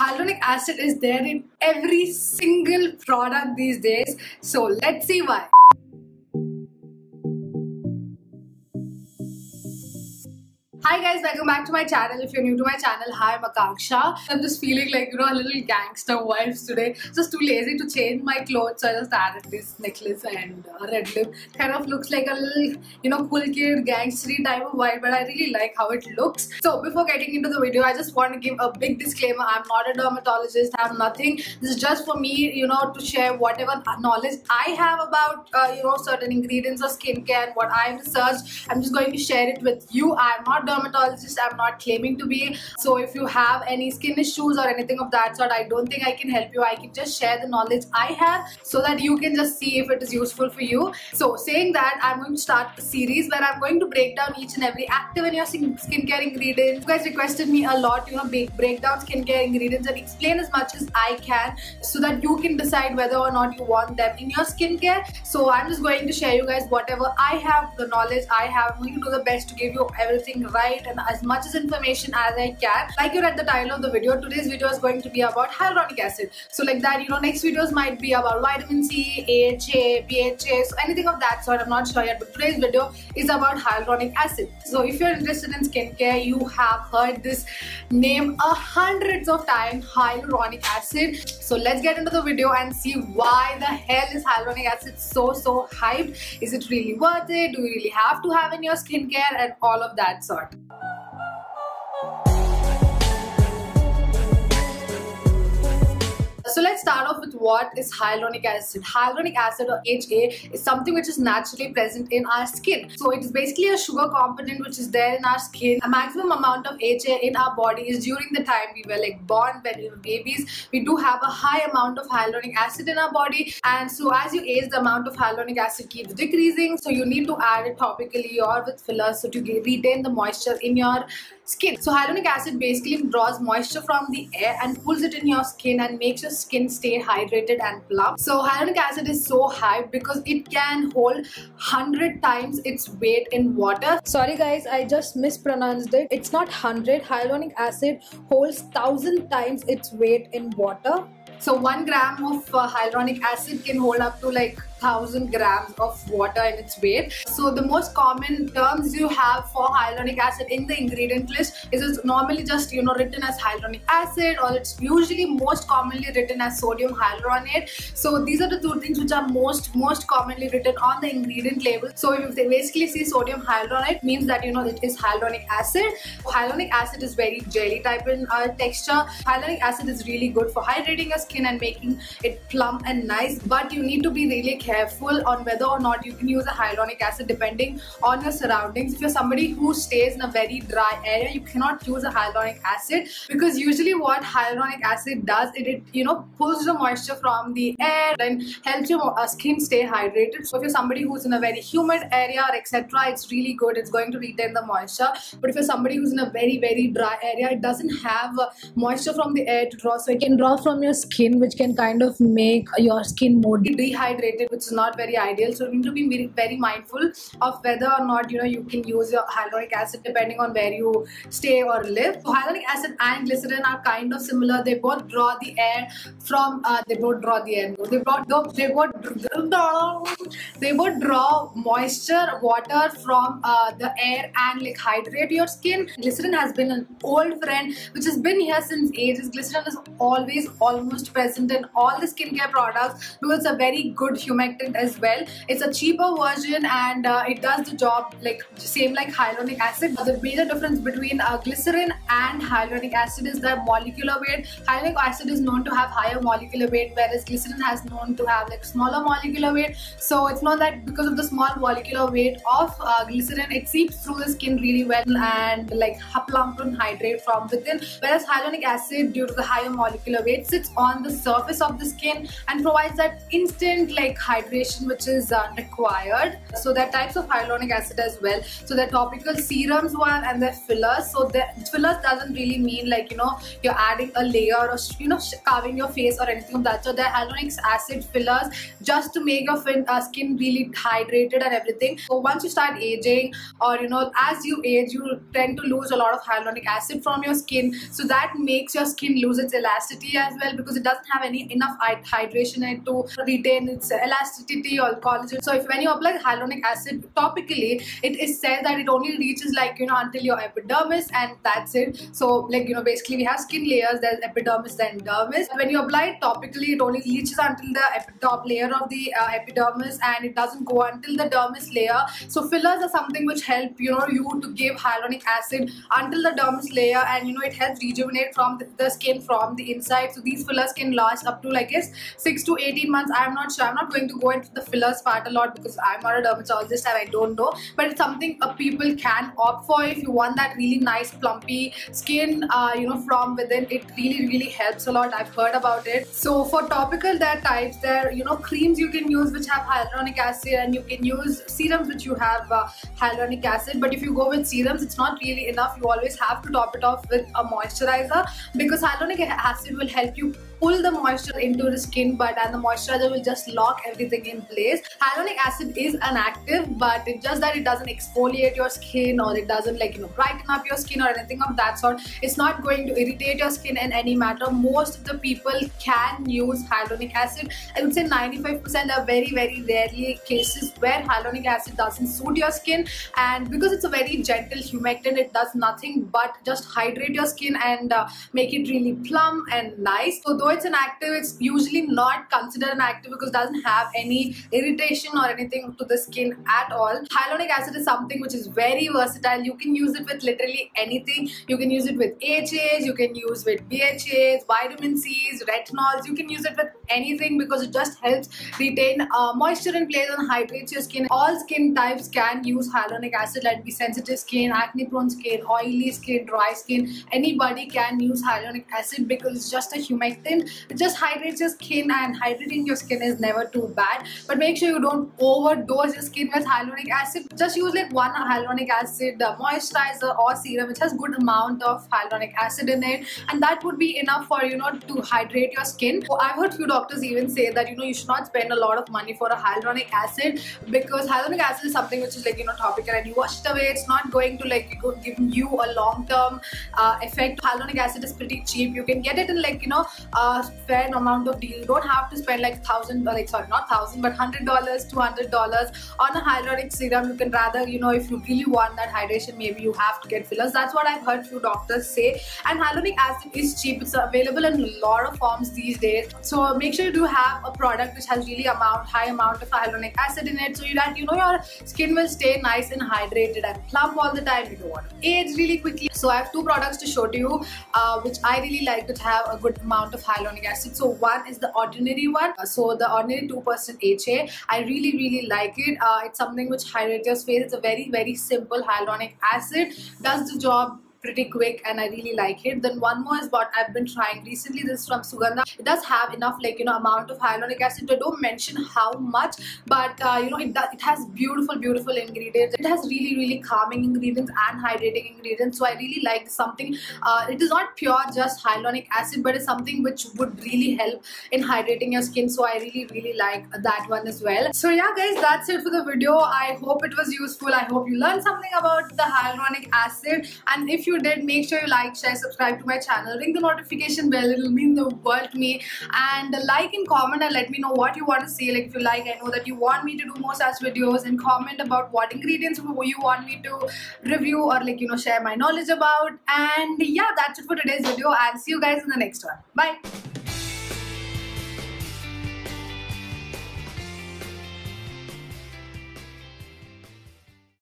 Hyaluronic acid is there in every single product these days. So let's see why. Hi guys, welcome back to my channel. If you're new to my channel, hi, I'm Akanksha. I'm just feeling like, you know, a little gangster vibes today. Just too lazy to change my clothes, so I just added this necklace and uh, red lip. Kind of looks like a little, you know, cool kid, gangstery type of vibe, but I really like how it looks. So before getting into the video, I just want to give a big disclaimer. I'm not a dermatologist, I'm nothing. This is just for me, you know, to share whatever knowledge I have about, uh, you know, certain ingredients of skincare and what I've researched. I'm just going to share it with you. I'm not dermatologist i'm not claiming to be. So if you have any skin issues or anything of that sort i don't think i can help you. I can just share the knowledge i have so that you can just see if it is useful for you. So saying that i'm going to start a series where i'm going to break down each and every active in your skincare ingredients. You guys requested me a lot you know break down skincare ingredients and explain as much as i can so that you can decide whether or not you want them in your skincare. So i'm just going to share you guys whatever i have the knowledge i have. I'm going to do the best to give you everything right and as much as information as I can. Like you read the title of the video, today's video is going to be about hyaluronic acid. So like that, you know, next videos might be about vitamin C, AHA, BHA, so anything of that sort. I'm not sure yet, but today's video is about hyaluronic acid. So if you're interested in skincare, you have heard this name a hundreds of times, hyaluronic acid. So let's get into the video and see why the hell is hyaluronic acid so, so hyped. Is it really worth it? Do you really have to have in your skincare and all of that sort? So start off with what is hyaluronic acid. Hyaluronic acid or HA is something which is naturally present in our skin. So it is basically a sugar component which is there in our skin. A maximum amount of HA in our body is during the time we were like born when we were babies. We do have a high amount of hyaluronic acid in our body and so as you age the amount of hyaluronic acid keeps decreasing so you need to add it topically or with fillers so to retain the moisture in your skin. So hyaluronic acid basically draws moisture from the air and pulls it in your skin and makes your skin stay hydrated and plump. So hyaluronic acid is so high because it can hold 100 times its weight in water. Sorry guys, I just mispronounced it. It's not 100. Hyaluronic acid holds 1000 times its weight in water. So 1 gram of uh, hyaluronic acid can hold up to like 1000 grams of water in its weight. So the most common terms you have for hyaluronic acid in the ingredient list is it's normally just you know written as hyaluronic acid or it's usually most commonly written as sodium hyaluronate. So these are the two things which are most most commonly written on the ingredient label. So if they basically see sodium hyaluronate means that you know it is hyaluronic acid. Hyaluronic acid is very jelly type in uh, texture. Hyaluronic acid is really good for hydrating skin and making it plump and nice but you need to be really careful careful on whether or not you can use a hyaluronic acid depending on your surroundings. If you're somebody who stays in a very dry area, you cannot use a hyaluronic acid because usually what hyaluronic acid does, it, it you know pulls the moisture from the air and helps your uh, skin stay hydrated. So if you're somebody who's in a very humid area etc., it's really good. It's going to retain the moisture. But if you're somebody who's in a very very dry area, it doesn't have uh, moisture from the air to draw, so it can draw from your skin, which can kind of make your skin more dehydrated, which is not very ideal. So you need to be very, very mindful of whether or not you know you can use your hyaluronic acid depending on where you stay or live. So hyaluronic acid and glycerin are kind of similar. They both draw the air from uh, they both draw the air. They both they both they both draw moisture water from uh, the air and like hydrate your skin. Glycerin has been an old friend which has been here since ages. Glycerin is always almost present in all the skincare products because it's a very good humectant as well. It's a cheaper version and uh, it does the job like same like hyaluronic acid. The major difference between uh, glycerin and hyaluronic acid is the molecular weight. Hyaluronic acid is known to have higher molecular weight whereas glycerin has known to have like smaller molecular weight. So it's not that because of the small molecular weight of uh, glycerin it seeps through the skin really well and like plump hydrate from within whereas hyaluronic acid due to the higher molecular weight sits on the surface of the skin and provides that instant like hydration which is uh, required. So there are types of hyaluronic acid as well. So there are topical serums one and there fillers. So the fillers doesn't really mean like you know you're adding a layer or you know carving your face or anything of that. So there are hyaluronic acid fillers just to make your uh, skin really hydrated and everything. So once you start aging or you know as you age you tend to lose a lot of hyaluronic acid from your skin. So that makes your skin lose its elasticity as well because it doesn't have any enough hydration in it to retain its elasticity or collagen. So if when you apply hyaluronic acid topically, it is said that it only reaches like you know until your epidermis and that's it. So like you know basically we have skin layers, there's epidermis, then dermis. When you apply it topically, it only reaches until the top layer of the uh, epidermis and it doesn't go until the dermis layer. So fillers are something which help you know you to give hyaluronic acid until the dermis layer and you know it helps rejuvenate from the, the skin from the inside. So these fillers can last up to like guess 6 to 18 months. I'm not sure. I'm not going to go into the fillers part a lot because I'm not a dermatologist and I don't know. But it's something uh, people can opt for if you want that really nice plumpy skin uh, you know from within. It really really helps a lot. I've heard about it. So for topical there are types. There you know creams you can use which have hyaluronic acid and you can use serums which you have uh, hyaluronic acid. But if you go with serums it's not really enough. You always have to top it off with a moisturizer because hyaluronic acid will help you pull the moisture into the skin but and the moisturizer will just lock everything in place. Hyaluronic acid is an active but it's just that it doesn't exfoliate your skin or it doesn't like you know brighten up your skin or anything of that sort. It's not going to irritate your skin in any matter. Most of the people can use hyaluronic acid. I would say 95% are very very rarely cases where hyaluronic acid doesn't suit your skin and because it's a very gentle humectant it does nothing but just hydrate your skin and uh, make it really plump and nice. So it's an active, it's usually not considered an active because it doesn't have any irritation or anything to the skin at all. Hyaluronic acid is something which is very versatile. You can use it with literally anything. You can use it with AHAs, you can use with BHAs, vitamin C's, retinols. You can use it with anything because it just helps retain uh, moisture in place and hydrates your skin. All skin types can use hyaluronic acid like be sensitive skin, acne prone skin, oily skin, dry skin. Anybody can use hyaluronic acid because it's just a humectant just hydrates your skin and hydrating your skin is never too bad. But make sure you don't overdose your skin with hyaluronic acid. Just use like one hyaluronic acid uh, moisturizer or serum which has good amount of hyaluronic acid in it. And that would be enough for you know to hydrate your skin. So i've heard few doctors even say that you know you should not spend a lot of money for a hyaluronic acid because hyaluronic acid is something which is like you know topical and you wash it away. It's not going to like give you a long term uh, effect. Hyaluronic acid is pretty cheap. You can get it in like you know uh, fair amount of deal. You don't have to spend like thousand, like sorry, not thousand, but hundred dollars, two hundred dollars on a hyaluronic serum. You can rather, you know, if you really want that hydration, maybe you have to get fillers. That's what I've heard few doctors say. And hyaluronic acid is cheap. It's available in a lot of forms these days. So make sure you do have a product which has really amount, high amount of hyaluronic acid in it, so that you know your skin will stay nice and hydrated and plump all the time. You don't want to age really quickly. So I have two products to show to you, uh, which I really like to have a good amount of hyaluronic hyaluronic acid. So one is the ordinary one. So the ordinary 2% HA. I really really like it. Uh, it's something which hydrates your face. It's a very very simple hyaluronic acid. Does the job pretty quick and I really like it. Then one more is what I've been trying recently. This is from Suganda. It does have enough like you know amount of hyaluronic acid. They don't mention how much, but uh, you know it it has beautiful beautiful ingredients. It has really really calming ingredients and hydrating ingredients. So I really like something. Uh, it is not pure just hyaluronic acid, but it's something which would really help in hydrating your skin. So I really really like that one as well. So yeah guys, that's it for the video. I hope it was useful. I hope you learned something about the hyaluronic acid. And if you you did, make sure you like, share, subscribe to my channel, ring the notification bell, it'll mean the world to me. And like and comment and let me know what you want to see. Like if you like, I know that you want me to do more such videos and comment about what ingredients you want me to review or like, you know, share my knowledge about. And yeah, that's it for today's video. I'll see you guys in the next one. Bye.